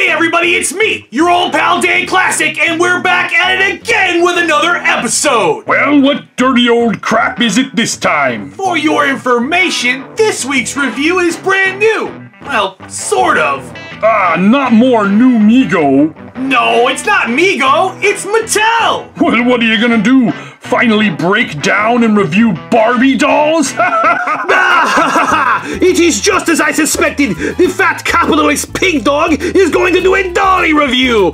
Hey everybody, it's me, your old pal Dan Classic, and we're back at it again with another episode! Well, what dirty old crap is it this time? For your information, this week's review is brand new. Well, sort of. Ah, not more new Mego. No, it's not Mego, it's Mattel! Well, what are you gonna do? Finally break down and review Barbie dolls? it is just as I suspected. The fat capitalist pig dog is going to do a dolly review.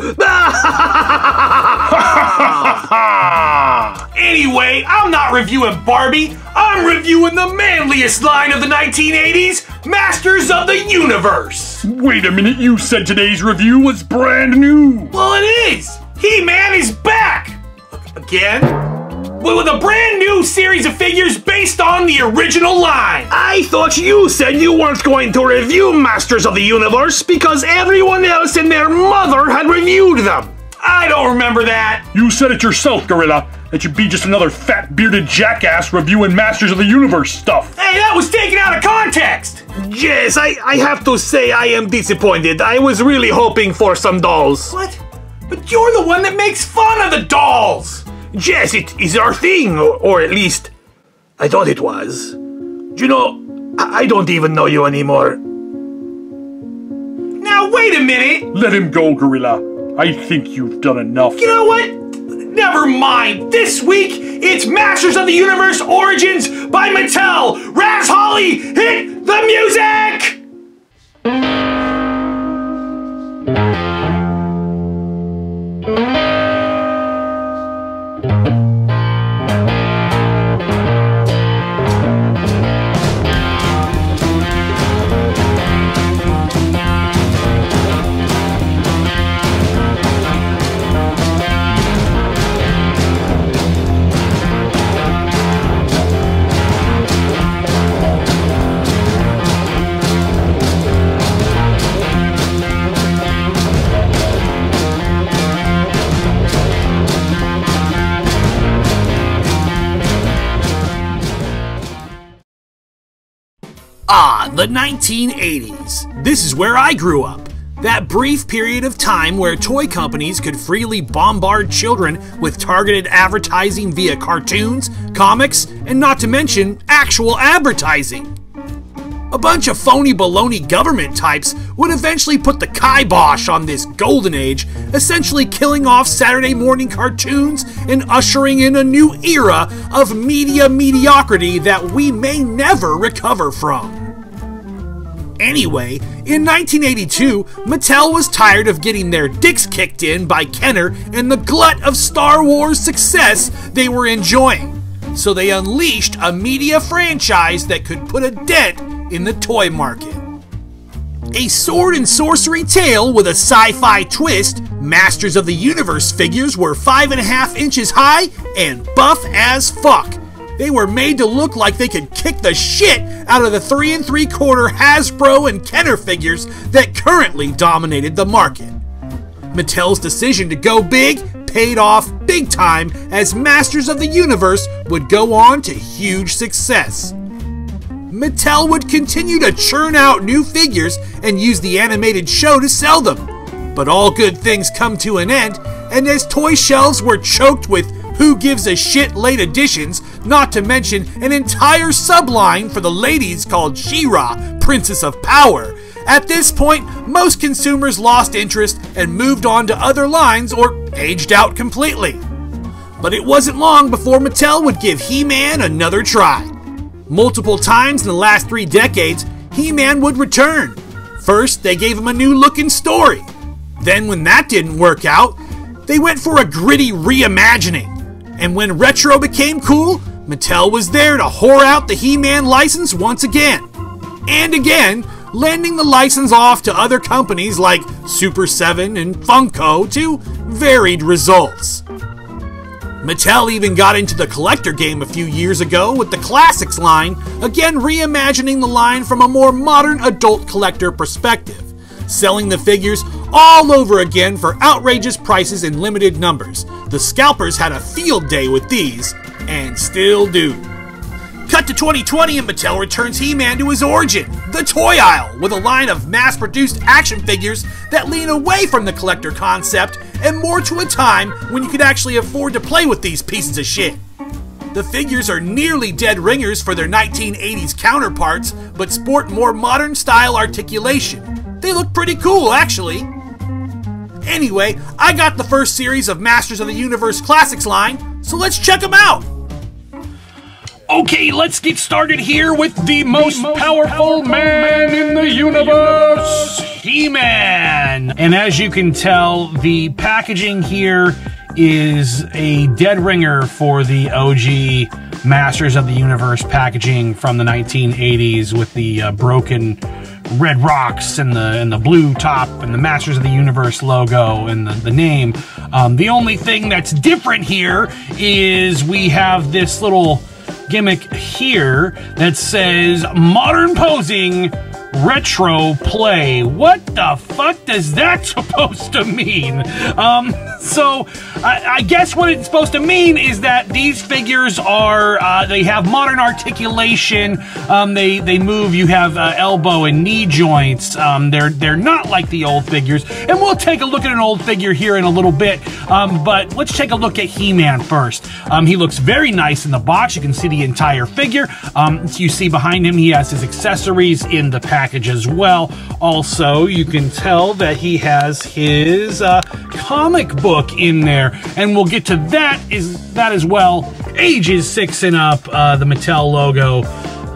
anyway, I'm not reviewing Barbie. I'm reviewing the manliest line of the 1980s, Masters of the Universe. Wait a minute, you said today's review was brand new. Well, it is. He-Man is back. Again? With a brand new series of figures based on the original line. I thought you said you weren't going to review Masters of the Universe because everyone else and their mother had reviewed them. I don't remember that. You said it yourself, Gorilla. That you'd be just another fat bearded jackass reviewing Masters of the Universe stuff. Hey, that was taken out of context. Yes, I, I have to say I am disappointed. I was really hoping for some dolls. What? But you're the one that makes fun of the dolls. Yes, it is our thing, or at least I thought it was. Do you know, I don't even know you anymore. Now, wait a minute! Let him go, Gorilla. I think you've done enough. You know what? Never mind. This week, it's Masters of the Universe Origins by Mattel. Raz Holly, hit the music! 1980s. This is where I grew up. That brief period of time where toy companies could freely bombard children with targeted advertising via cartoons, comics, and not to mention actual advertising. A bunch of phony baloney government types would eventually put the kibosh on this golden age, essentially killing off Saturday morning cartoons and ushering in a new era of media mediocrity that we may never recover from. Anyway, in 1982, Mattel was tired of getting their dicks kicked in by Kenner and the glut of Star Wars success they were enjoying. So they unleashed a media franchise that could put a dent in the toy market. A sword and sorcery tale with a sci fi twist, Masters of the Universe figures were 5.5 inches high and buff as fuck. They were made to look like they could kick the shit out of the 3 and 3 quarter Hasbro and Kenner figures that currently dominated the market. Mattel's decision to go big paid off big time as Masters of the Universe would go on to huge success. Mattel would continue to churn out new figures and use the animated show to sell them. But all good things come to an end, and as toy shelves were choked with who gives a shit late editions, not to mention an entire subline for the ladies called She-Ra, Princess of Power. At this point, most consumers lost interest and moved on to other lines or aged out completely. But it wasn't long before Mattel would give He-Man another try. Multiple times in the last three decades, He Man would return. First, they gave him a new look and story. Then, when that didn't work out, they went for a gritty reimagining. And when retro became cool, Mattel was there to whore out the He Man license once again. And again, lending the license off to other companies like Super 7 and Funko to varied results. Mattel even got into the collector game a few years ago with the Classics line, again reimagining the line from a more modern adult collector perspective, selling the figures all over again for outrageous prices in limited numbers. The scalpers had a field day with these, and still do. Cut to 2020 and Mattel returns He Man to his origin the toy aisle with a line of mass produced action figures that lean away from the collector concept and more to a time when you could actually afford to play with these pieces of shit. The figures are nearly dead ringers for their 1980s counterparts, but sport more modern style articulation. They look pretty cool, actually. Anyway, I got the first series of Masters of the Universe Classics line, so let's check them out! Okay, let's get started here with the most, most powerful, powerful man in the universe, He-Man. And as you can tell, the packaging here is a dead ringer for the OG Masters of the Universe packaging from the 1980s with the uh, broken red rocks and the and the blue top and the Masters of the Universe logo and the, the name. Um, the only thing that's different here is we have this little gimmick here that says modern posing retro play. What the fuck does that supposed to mean? Um, so I, I, guess what it's supposed to mean is that these figures are uh, they have modern articulation. Um, they they move. You have uh, elbow and knee joints. Um, they're they're not like the old figures. And we'll take a look at an old figure here in a little bit. Um, but let's take a look at He-Man first. Um, he looks very nice in the box. You can see the entire figure. Um, you see behind him he has his accessories in the package as well. Also, you can tell that he has his uh, comic book in there, and we'll get to that is that as well. Ages six and up, uh, the Mattel logo.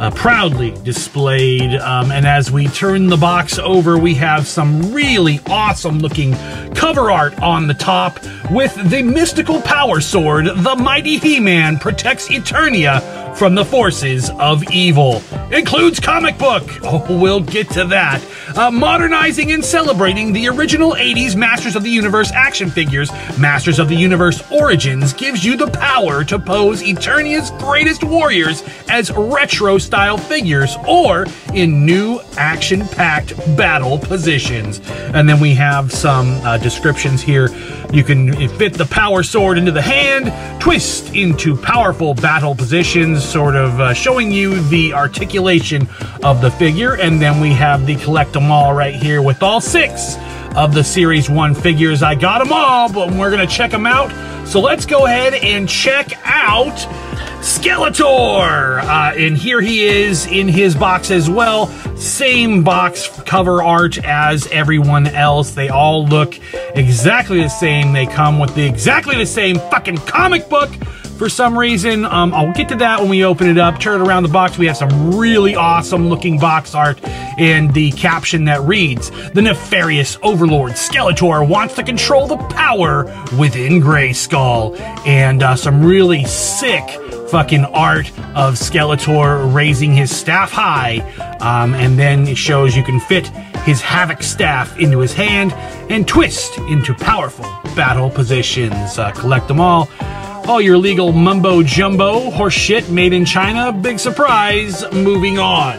Uh, proudly displayed. Um, and as we turn the box over, we have some really awesome looking cover art on the top with the mystical power sword. The mighty He Man protects Eternia from the forces of evil. Includes comic book. Oh, we'll get to that. Uh, modernizing and celebrating the original 80s Masters of the Universe action figures, Masters of the Universe Origins gives you the power to pose Eternia's greatest warriors as retro style figures or in new action packed battle positions. And then we have some uh, descriptions here. You can fit the power sword into the hand, twist into powerful battle positions, sort of uh, showing you the articulation of the figure. And then we have the collect them all right here with all six of the Series 1 figures. I got them all, but we're going to check them out. So let's go ahead and check out Skeletor! Uh, and here he is in his box as well. Same box cover art as everyone else. They all look exactly the same. They come with the exactly the same fucking comic book for some reason. Um, I'll get to that when we open it up. Turn it around the box. We have some really awesome looking box art and the caption that reads, The nefarious overlord Skeletor wants to control the power within Grayskull. And uh, some really sick fucking art of Skeletor raising his staff high. Um, and then it shows you can fit his Havoc staff into his hand and twist into powerful battle positions. Uh, collect them all. All your legal mumbo jumbo horseshit made in China. Big surprise. Moving on.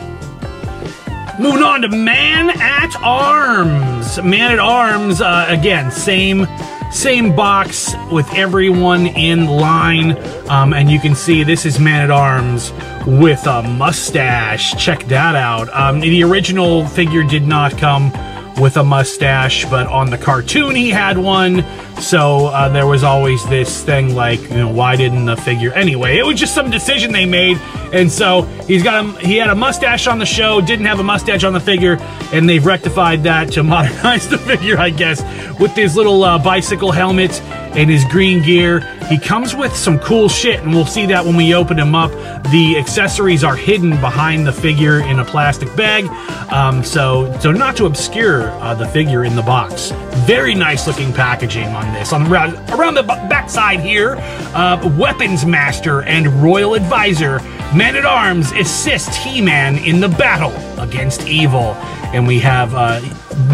Moving on to Man at Arms. Man at Arms, uh, again, same same box with everyone in line. Um, and you can see this is Man at Arms with a mustache. Check that out. Um, the original figure did not come with a mustache, but on the cartoon he had one. So uh, there was always this thing like, you know, why didn't the figure? Anyway, it was just some decision they made, and so he's got a he had a mustache on the show, didn't have a mustache on the figure, and they've rectified that to modernize the figure, I guess, with his little uh, bicycle helmet and his green gear. He comes with some cool shit, and we'll see that when we open him up. The accessories are hidden behind the figure in a plastic bag, um, so so not to obscure uh, the figure in the box. Very nice looking packaging on this. On around, around the backside here, uh, Weapons Master and Royal Advisor, Man at Arms assist He-Man in the battle against evil, and we have uh,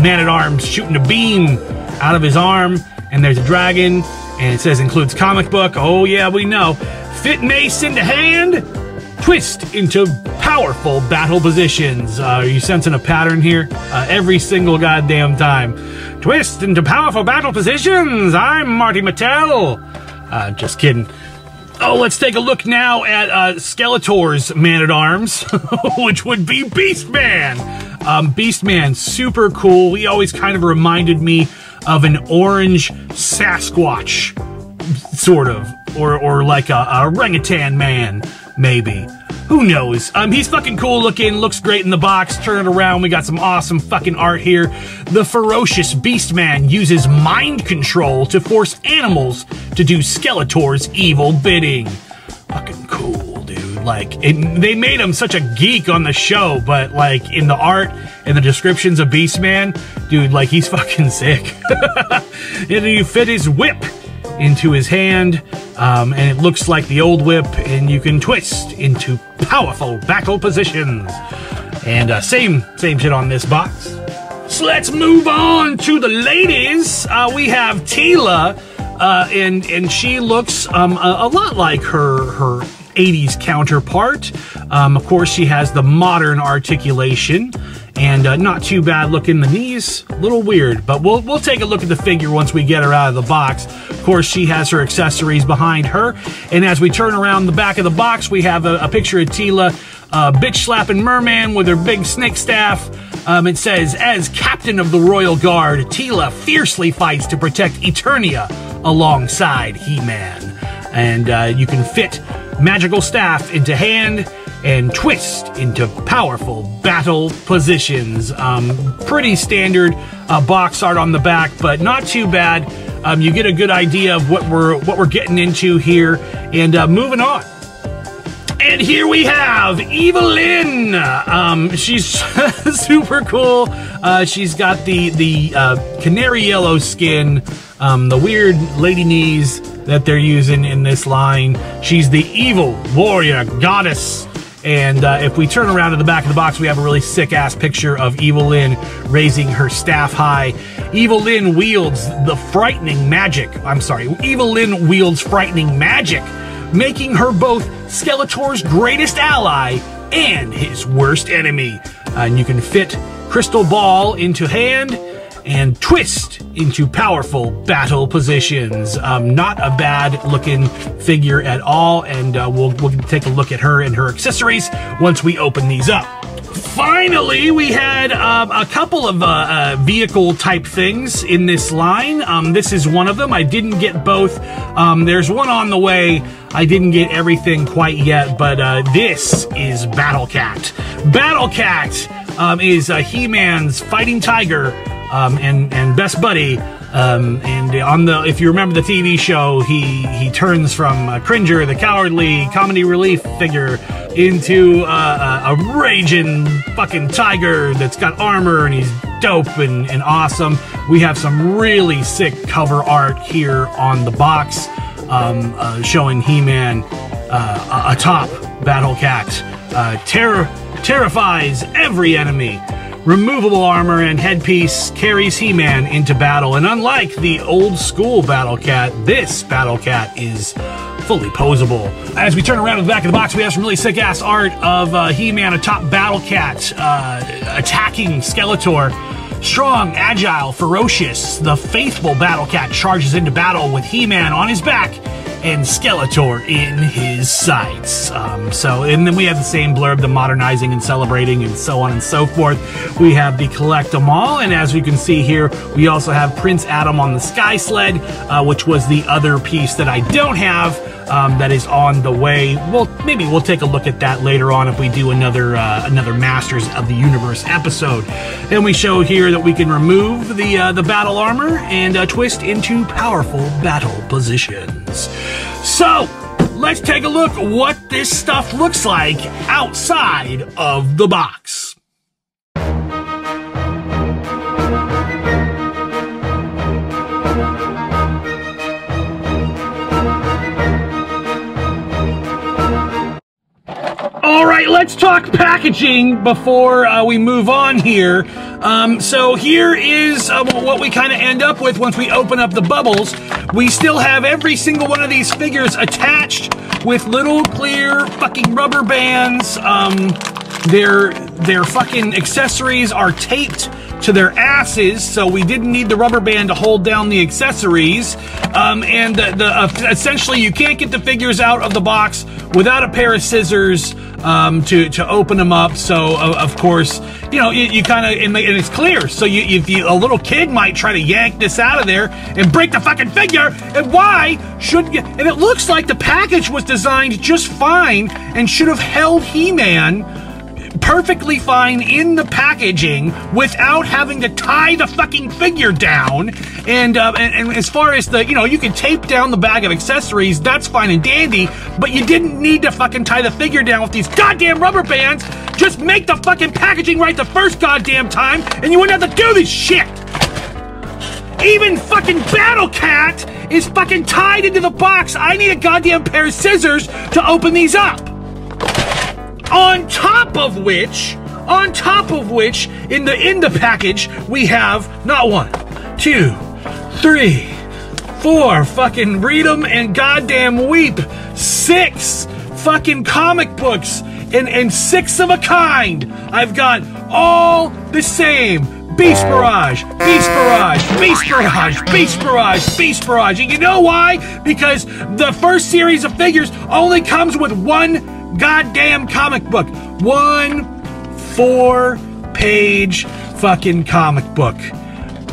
Man at Arms shooting a beam out of his arm and there's a dragon, and it says includes comic book. Oh yeah, we know. Fit mace into hand, twist into powerful battle positions. Uh, are you sensing a pattern here? Uh, every single goddamn time. Twist into powerful battle positions. I'm Marty Mattel. Uh, just kidding. Oh, let's take a look now at uh, Skeletor's man at arms, which would be Beastman. Um, Beastman, super cool. He always kind of reminded me of an orange Sasquatch, sort of, or or like a, a orangutan man, maybe. Who knows? Um, he's fucking cool looking, looks great in the box. Turn it around, we got some awesome fucking art here. The ferocious Beastman uses mind control to force animals to do Skeletor's evil bidding. Fucking cool, dude. Like, it, they made him such a geek on the show, but like in the art and the descriptions of Beastman, dude, like he's fucking sick. and you fit his whip into his hand, um, and it looks like the old whip, and you can twist into powerful battle positions. And uh, same same shit on this box. So let's move on to the ladies. Uh, we have Teela, uh, and and she looks um, a, a lot like her her 80s counterpart. Um, of course, she has the modern articulation and uh, not too bad looking. The knees, a little weird, but we'll we'll take a look at the figure once we get her out of the box. Of course, she has her accessories behind her, and as we turn around the back of the box, we have a, a picture of Teela, uh, bitch slapping merman with her big snake staff. Um, it says, as captain of the Royal Guard, Teela fiercely fights to protect Eternia alongside He-Man, and uh, you can fit magical staff into hand and twist into powerful battle positions. Um, pretty standard uh, box art on the back, but not too bad. Um, you get a good idea of what we're what we're getting into here, and uh, moving on. And here we have Evil-Lyn. Um, she's super cool. Uh, she's got the the uh, canary yellow skin, um, the weird lady knees that they're using in this line. She's the evil warrior goddess. And uh, if we turn around to the back of the box, we have a really sick ass picture of Evil-Lyn raising her staff high. Evil-Lyn wields the frightening magic. I'm sorry, Evil-Lyn wields frightening magic, making her both Skeletor's greatest ally and his worst enemy. And you can fit Crystal Ball into hand and twist into powerful battle positions. Um, not a bad looking figure at all, and uh, we'll, we'll take a look at her and her accessories once we open these up. Finally, we had um, a couple of uh, uh, vehicle type things in this line. Um, this is one of them. I didn't get both. Um, there's one on the way. I didn't get everything quite yet, but uh, this is Battle Cat. Battle Cat um, is uh, He-Man's fighting tiger um, and and best buddy. Um, and on the, if you remember the TV show, he he turns from a Cringer, the cowardly comedy relief figure, into uh, a, a raging fucking tiger that's got armor and he's dope and, and awesome. We have some really sick cover art here on the box, um, uh, showing He-Man uh, atop Battle Cat. Uh, terror terrifies every enemy removable armor and headpiece carries He-Man into battle, and unlike the old school Battle Cat, this Battle Cat is fully posable. As we turn around to the back of the box, we have some really sick ass art of uh, He-Man atop Battle Cat uh, attacking Skeletor. Strong, agile, ferocious, the faithful Battle Cat charges into battle with He-Man on his back and Skeletor in his sights. Um, so, and then we have the same blurb, the modernizing and celebrating and so on and so forth. We have the collect them all, and as you can see here, we also have Prince Adam on the Sky Sled, uh, which was the other piece that I don't have. Um, that is on the way. Well, maybe we'll take a look at that later on if we do another uh, another Masters of the Universe episode. And we show here that we can remove the uh, the battle armor and uh, twist into powerful battle positions. So let's take a look what this stuff looks like outside of the box. Let's talk packaging before uh, we move on here. Um, so here is uh, what we kind of end up with once we open up the bubbles. We still have every single one of these figures attached with little clear fucking rubber bands. Um, their their fucking accessories are taped to their asses, so we didn't need the rubber band to hold down the accessories. Um, and the, the uh, essentially, you can't get the figures out of the box without a pair of scissors um, to to open them up. So uh, of course, you know you, you kind of and, and it's clear. So you, if you, a little kid might try to yank this out of there and break the fucking figure, and why should you? And it looks like the package was designed just fine and should have held He-Man perfectly fine in the packaging without having to tie the fucking figure down. And, uh, and, and as far as the, you know, you can tape down the bag of accessories, that's fine and dandy, but you didn't need to fucking tie the figure down with these goddamn rubber bands. Just make the fucking packaging right the first goddamn time, and you wouldn't have to do this shit. Even fucking Battle Cat is fucking tied into the box. I need a goddamn pair of scissors to open these up. On top of which, on top of which, in the in the package, we have not one, two, three, four, fucking read them and goddamn weep, six fucking comic books and, and six of a kind. I've got all the same. Beast Barrage, Beast Barrage, Beast Barrage, Beast Barrage, Beast Barrage. And you know why? Because the first series of figures only comes with one goddamn comic book. One four page fucking comic book.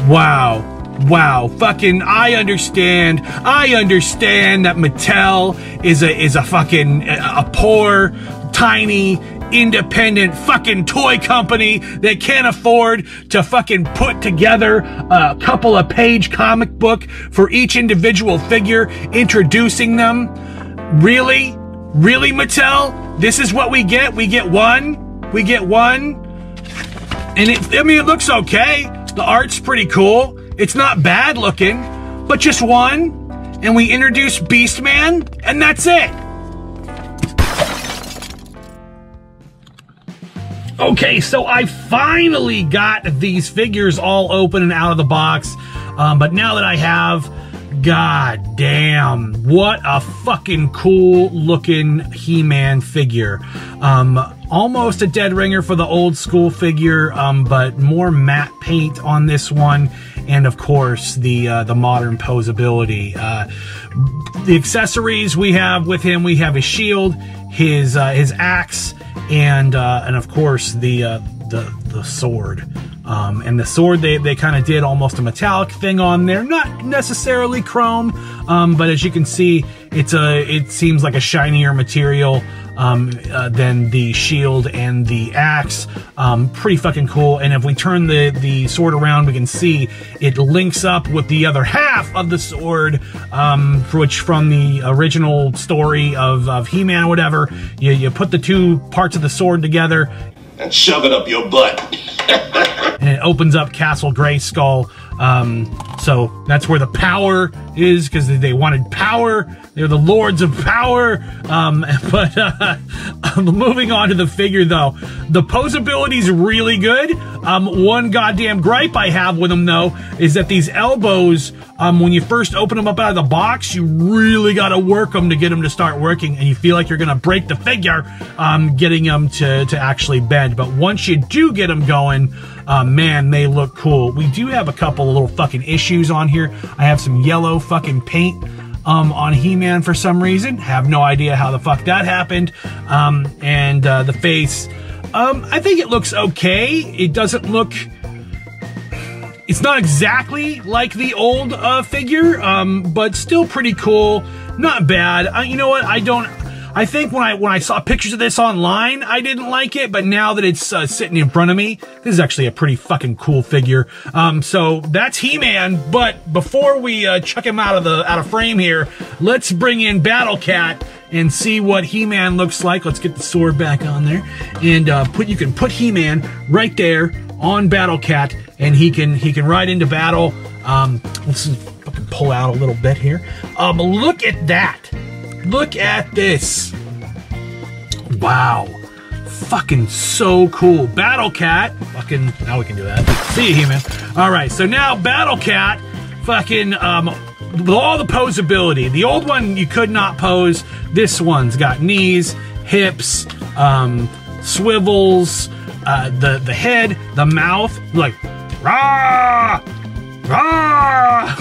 Wow. Wow, fucking I understand. I understand that Mattel is a is a fucking a poor tiny independent fucking toy company that can't afford to fucking put together a couple of page comic book for each individual figure introducing them. Really? Really Mattel? This is what we get? We get one? We get one? And it, I mean, it looks okay. The art's pretty cool. It's not bad looking, but just one. And we introduce Beastman, and that's it. Okay, so I finally got these figures all open and out of the box. Um, but now that I have, god damn, what a fucking cool looking He-Man figure. Um, almost a dead ringer for the old school figure, um, but more matte paint on this one, and of course the uh, the modern posability. Uh, the accessories we have with him, we have his shield, his uh, his axe, and uh, and of course the uh, the the sword. Um, and the sword, they, they kind of did almost a metallic thing on there, not necessarily chrome, um, but as you can see, it's a it seems like a shinier material um, uh, than the shield and the axe. Um, pretty fucking cool. And if we turn the the sword around, we can see it links up with the other half of the sword, um, which from the original story of, of He-Man or whatever, you, you put the two parts of the sword together, and shove it up your butt. and it opens up Castle Grayskull. Um, so that's where the power is because they wanted power. They're the lords of power. Um, but uh, moving on to the figure, though, the posability is really good. Um, one goddamn gripe I have with them, though, is that these elbows, um, when you first open them up out of the box, you really got to work them to get them to start working, and you feel like you're going to break the figure um, getting them to, to actually bend. But once you do get them going, uh, man, they look cool. We do have a couple of little fucking issues on here. I have some yellow fucking paint um, on He-Man for some reason. Have no idea how the fuck that happened. Um, and uh, the face, um, I think it looks okay. It doesn't look. It's not exactly like the old uh, figure, um, but still pretty cool. Not bad. You know what? I don't. I think when I when I saw pictures of this online, I didn't like it, but now that it's uh, sitting in front of me, this is actually a pretty fucking cool figure. Um, so that's He-Man. But before we uh, chuck him out of the out of frame here, let's bring in Battle Cat and see what He-Man looks like. Let's get the sword back on there, and uh, put you can put He-Man right there on Battle Cat, and he can he can ride into battle. Um, let's pull out a little bit here. Um, look at that. Look at this. Wow. Fucking so cool. Battle Cat. Fucking, now we can do that. See you, He-Man. All right, so now Battle Cat, fucking, um, with all the posability. The old one you could not pose. This one's got knees, hips, um, swivels, uh, the the head, the mouth. Like, Rah! Rah!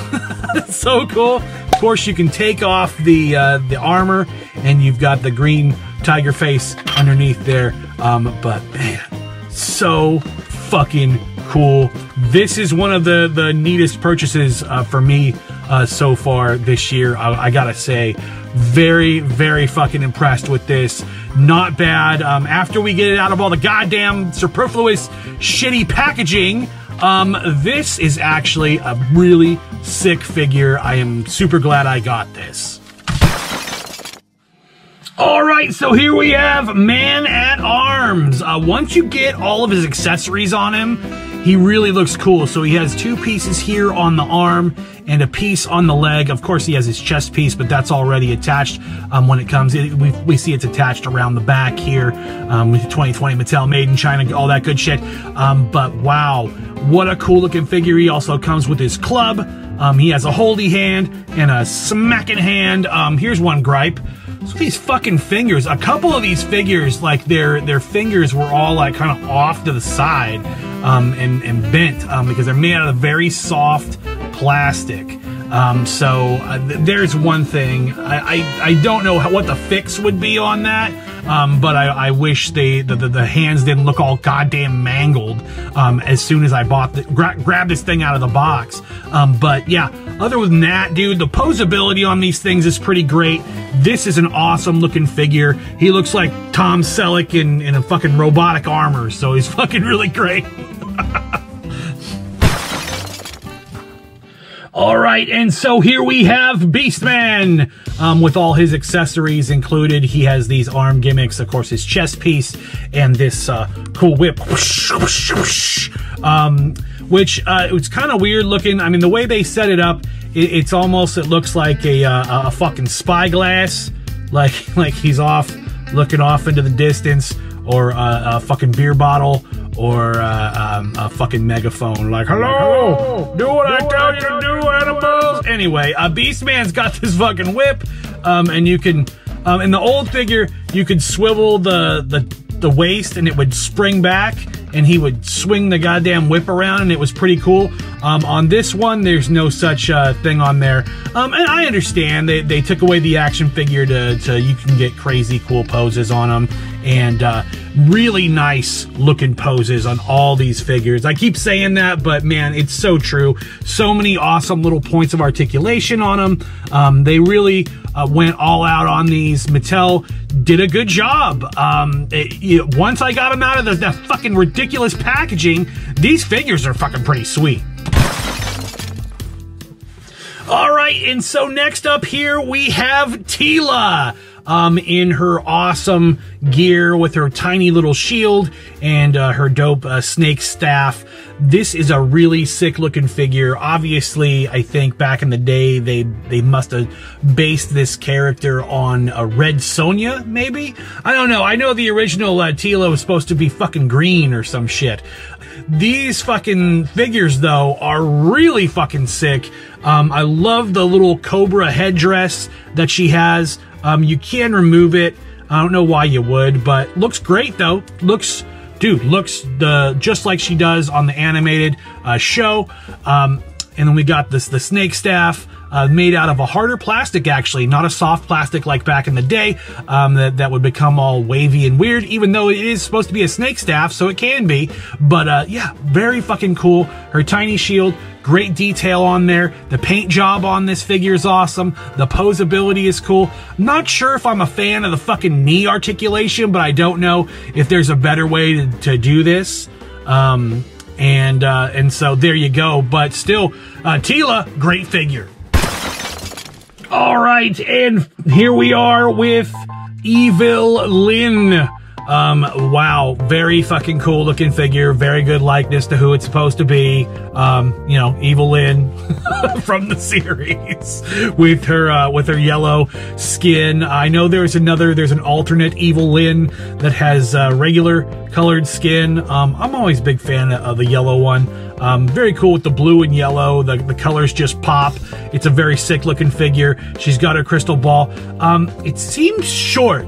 So cool. Course, you can take off the uh, the armor, and you've got the green tiger face underneath there. Um, but man, so fucking cool. This is one of the the neatest purchases uh, for me uh, so far this year. I, I, gotta say, very very fucking impressed with this. Not bad. Um, after we get it out of all the goddamn superfluous shitty packaging. Um, this is actually a really sick figure. I am super glad I got this. All right, so here we have Man at Arms. Uh, once you get all of his accessories on him, he really looks cool. So he has two pieces here on the arm and a piece on the leg. Of course, he has his chest piece, but that's already attached um, when it comes. It, we, we see it's attached around the back here um, with 2020 Mattel Made in China, all that good shit. Um, but wow, what a cool looking figure. He also comes with his club. Um, he has a holdy hand and a smacking hand. Um, here's one gripe. So these fucking fingers, a couple of these figures, like their their fingers were all like kind of off to the side um, and, and bent um, because they're made out of very soft plastic. Um, so uh, th there's one thing. I, I, I don't know how, what the fix would be on that, um, but I, I wish they the, the, the, hands didn't look all goddamn mangled um, as soon as I bought the, gra grabbed this thing out of the box. Um, but yeah, other than that, dude, the posability on these things is pretty great. This is an awesome looking figure. He looks like Tom Selleck in, in a fucking robotic armor, so he's fucking really great. All right, and so here we have Beastman um, with all his accessories included. He has these arm gimmicks, of course, his chest piece, and this uh, cool whip. Um, which uh, it's kind of weird looking. I mean, the way they set it up, it, it's almost it looks like a, uh, a fucking spyglass, like like he's off looking off into the distance, or a, a fucking beer bottle, or uh, um, a fucking megaphone, like "Hello, do what do I tell you to do, animals." Anyway, uh, Beastman's got this fucking whip, um, and you can. Um, in the old figure, you could swivel the the the waist and it would spring back and he would swing the goddamn whip around and it was pretty cool. Um, on this one, there's no such uh, thing on there. Um, and I understand they, they took away the action figure to, to you can get crazy cool poses on them and uh, really nice looking poses on all these figures. I keep saying that, but man, it's so true. So many awesome little points of articulation on them. Um, they really uh, went all out on these. Mattel did a good job. Um, it, you once I got them out of the, the fucking ridiculous packaging, these figures are fucking pretty sweet. All right, and so next up here we have Teela um, in her awesome gear with her tiny little shield and uh, her dope uh, snake staff. This is a really sick looking figure. Obviously, I think back in the day they they must have based this character on a Red Sonja, maybe. I don't know. I know the original uh, Teela was supposed to be fucking green or some shit. These fucking figures though are really fucking sick. Um, I love the little cobra headdress that she has. Um, you can remove it. I don't know why you would, but looks great though. Looks, dude, looks the just like she does on the animated uh, show. Um, and then we got this the snake staff uh, made out of a harder plastic, actually, not a soft plastic like back in the day um, that, that would become all wavy and weird, even though it is supposed to be a snake staff, so it can be. But uh, yeah, very fucking cool. Her tiny shield, great detail on there. The paint job on this figure is awesome. The posability is cool. Not sure if I'm a fan of the fucking knee articulation, but I don't know if there's a better way to, to do this. Um, and uh, and so there you go. But still, uh, Teela, great figure. All right, and here we are with Evil-Lyn. Um, wow, very fucking cool looking figure, very good likeness to who it's supposed to be. Um, you know, Evil-Lyn from the series with her uh, with her yellow skin. I know there's another, there's an alternate Evil-Lyn that has uh, regular colored skin. Um, I'm always a big fan of the yellow one. Um, very cool with the blue and yellow. The, the colors just pop. It's a very sick looking figure. She's got her crystal ball. Um, it seems short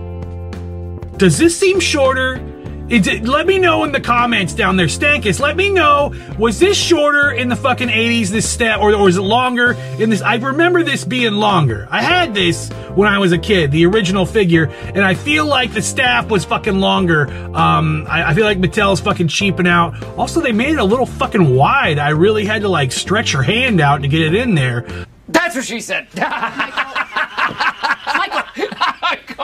does this seem shorter? It, let me know in the comments down there, Stankus. Let me know was this shorter in the fucking 80s, this step, or, or was it longer in this? I remember this being longer. I had this when I was a kid, the original figure, and I feel like the staff was fucking longer. Um, I, I feel like Mattel's fucking cheaping out. Also, they made it a little fucking wide. I really had to like stretch your hand out to get it in there. That's what she said.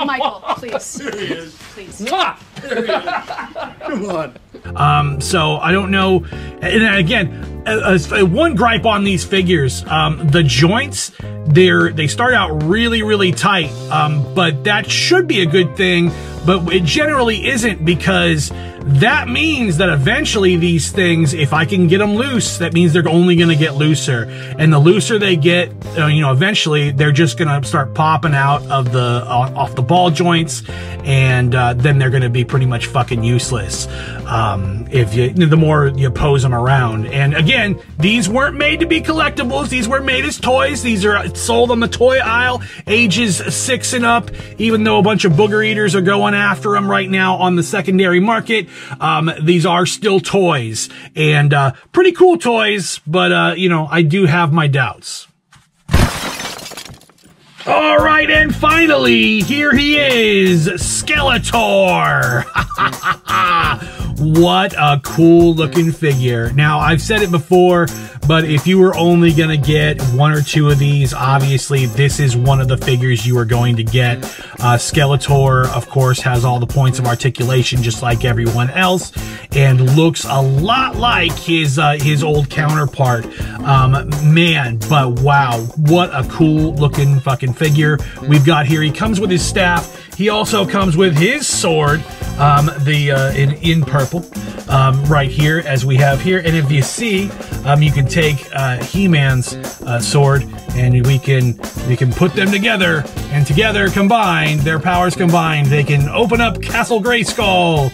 Michael. Michael, please. Please. Come on. Um, so I don't know. And again, as, as one gripe on these figures, um, the joints they're they start out really really tight, um, but that should be a good thing. But it generally isn't because that means that eventually these things, if I can get them loose, that means they're only going to get looser. And the looser they get, uh, you know, eventually they're just going to start popping out of the off the ball joints, and uh, then they're going to be pretty much fucking useless. Um, if you, the more you pose them around. And again, these weren't made to be collectibles. These were made as toys. These are sold on the toy aisle, ages six and up. Even though a bunch of booger eaters are going after them right now on the secondary market, um, these are still toys and uh, pretty cool toys. But uh, you know, I do have my doubts. All right, and finally, here he is, Skeletor. what a cool looking figure. Now, I've said it before, but if you were only going to get one or two of these, obviously this is one of the figures you are going to get. Uh, Skeletor, of course, has all the points of articulation just like everyone else and looks a lot like his uh, his old counterpart. Um, man, but wow, what a cool looking fucking figure we've got here. He comes with his staff. He also comes with his sword, um, the uh, in in purple, um, right here as we have here. And if you see, um, you can take uh, He-Man's uh, sword, and we can we can put them together, and together combined, their powers combined, they can open up Castle Grayskull,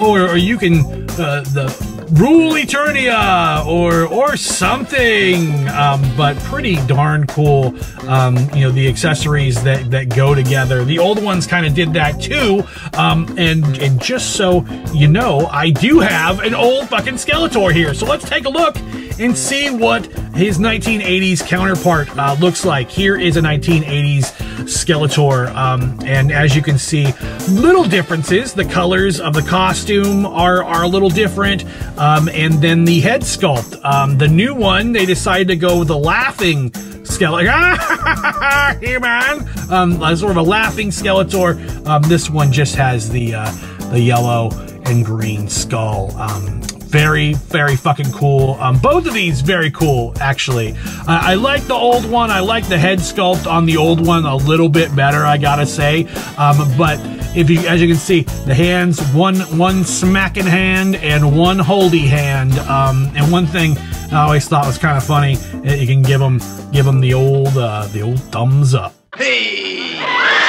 or or you can uh, the rule Eternia or or something. Um, but pretty darn cool. Um, you know the accessories that that go together. The old ones kind of did that too. Um, and and just so you know, I do have an old fucking Skeletor here. So let's take a look and see what his 1980s counterpart uh, looks like. Here is a 1980s Skeletor, um, and as you can see, little differences. The colors of the costume are are a little different, um, and then the head sculpt. Um, the new one, they decided to go with the laughing skeleton. Here, man. Um, sort of a laughing Skeletor. Um, this one just has the uh, the yellow and green skull. Um, very, very fucking cool. Um, both of these very cool, actually. Uh, I like the old one. I like the head sculpt on the old one a little bit better, I gotta say. Um, but if you, as you can see, the hands, one one smacking hand and one holdy hand. Um, and one thing I always thought was kind of funny, you can give them give them the old uh, the old thumbs up. Hey!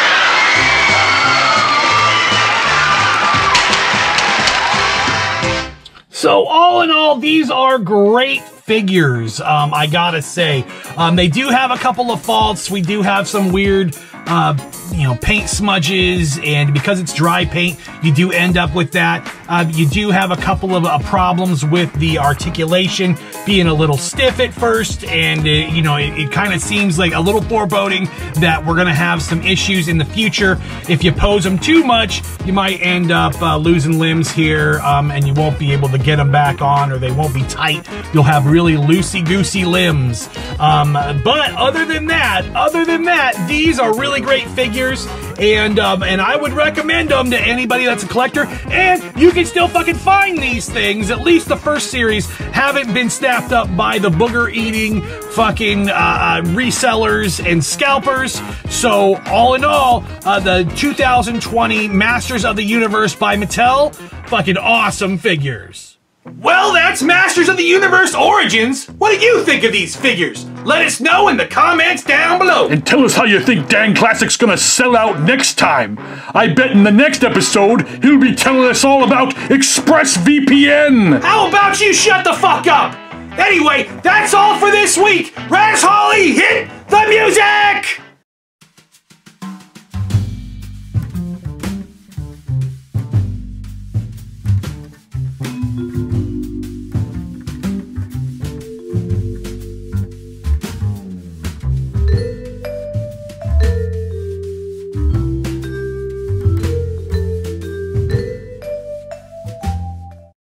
So all in all, these are great figures. Um, I gotta say, um, they do have a couple of faults. We do have some weird, uh, you know, paint smudges, and because it's dry paint, you do end up with that. Uh, you do have a couple of uh, problems with the articulation being a little stiff at first, and uh, you know, it, it kind of seems like a little foreboding that we're gonna have some issues in the future. If you pose them too much, you might end up uh, losing limbs here, um, and you won't be able to get them back on, or they won't be tight. You'll have really loosey-goosey limbs. Um, but other than that, other than that, these are really great figures, and um, and I would recommend them to anybody that's a collector. And you can still fucking find these things. At least the first series haven't been snapped up by the booger-eating fucking uh, uh, resellers and scalpers. So all in all, uh, the 2020 Masters of the Universe by Mattel, fucking awesome figures. Well, that's Masters of the Universe Origins. What do you think of these figures? Let us know in the comments down below. And tell us how you think Dan Classic's gonna sell out next time. I bet in the next episode, he'll be telling us all about ExpressVPN. How about you shut the fuck up? Anyway, that's all for this week. Raz Holly, hit the music! Bye.